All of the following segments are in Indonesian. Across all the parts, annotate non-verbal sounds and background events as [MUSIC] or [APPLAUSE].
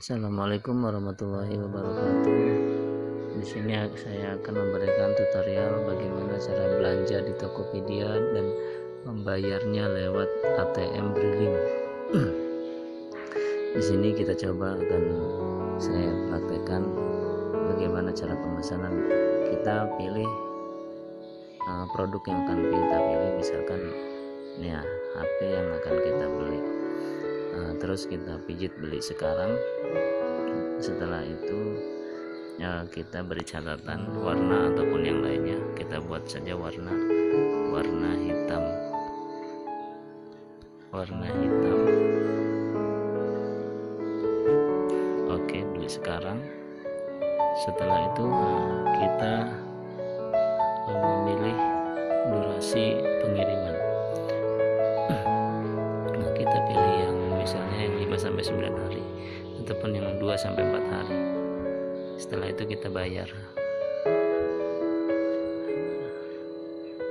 Assalamualaikum warahmatullahi wabarakatuh. Di sini saya akan memberikan tutorial bagaimana cara belanja di Tokopedia dan membayarnya lewat ATM Briling. [CLEARS THROAT] di sini kita coba akan saya praktekkan bagaimana cara pemesanan. Kita pilih uh, produk yang akan kita pilih, misalkan ya HP yang akan kita beli. Uh, terus kita pijit beli sekarang. Setelah itu ya kita beri catatan warna ataupun yang lainnya. Kita buat saja warna warna hitam. Warna hitam. Oke beli sekarang. Setelah itu kita memilih durasi pengiriman sampai 9 hari. Ataupun yang 2 sampai 4 hari. Setelah itu kita bayar.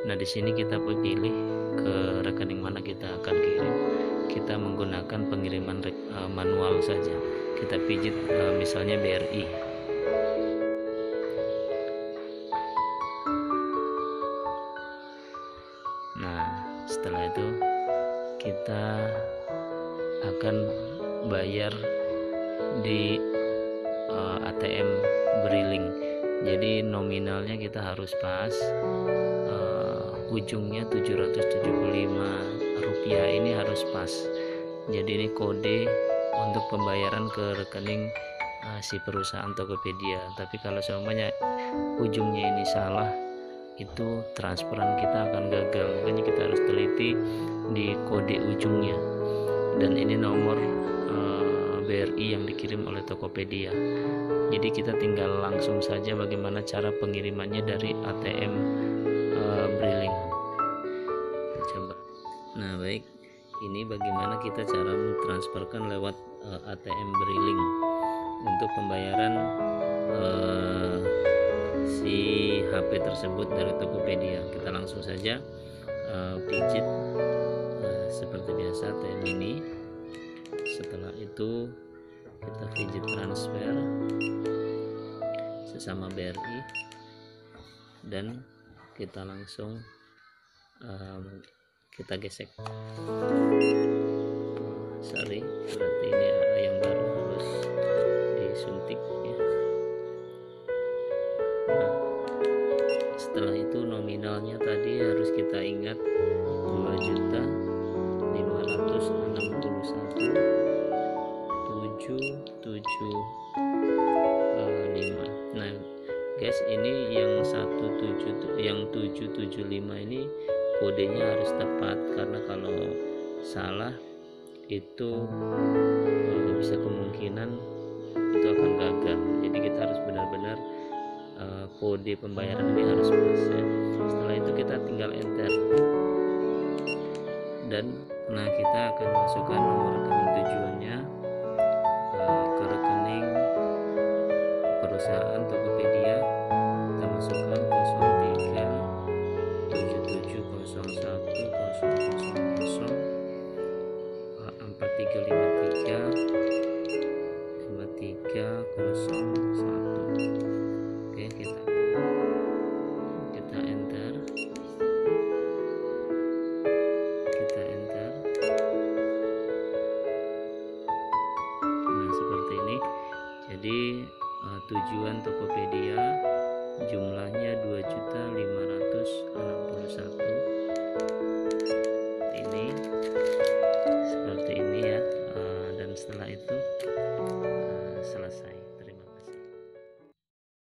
Nah di sini kita pilih ke rekening mana kita akan kirim. Kita menggunakan pengiriman eh, manual saja. Kita pijit eh, misalnya BRI nah setelah itu kita akan bayar di uh, eh, ATM Briling. Jadi nominalnya kita harus pas uh, ujungnya 775 rupiah ini harus pas. Jadi ini kode untuk pembayaran ke rekening uh, si perusahaan Tokopedia. Tapi kalau semuanya ujungnya ini salah itu transferan kita akan gagal. Makanya kita harus teliti di kode ujungnya dan ini nomor BRI yang dikirim oleh Tokopedia. Jadi kita tinggal langsung saja bagaimana cara pengirimannya dari ATM eh, Briling. Kita coba. Nah, baik. Ini bagaimana kita cara mentransferkan lewat uh, eh, ATM Briling untuk pembayaran uh, si HP tersebut dari Tokopedia. Kita langsung saja uh, pijit seperti biasa ATM ini. Setelah itu kita pijit transfer sesama BRI dan kita langsung um, kita gesek. Sorry berarti ini yang baru harus disuntik ya. Nah setelah itu nominalnya tadi harus kita ingat 2 juta 561 tujuh uh, lima. Nah guys ini yang satu tujuh yang tujuh tujuh lima ini kodenya harus tepat. Karena kalau salah itu uh, bisa kemungkinan itu akan gagal. Jadi kita harus benar-benar uh, kode pembayaran ini harus pas ya dan nah kita akan masukkan nomor rekening tujuannya ke rekening perusahaan Tokopedia. Kita masukkan 03 7701 000 4353 5301 jadi Eh, tujuan Tokopedia jumlahnya 2.561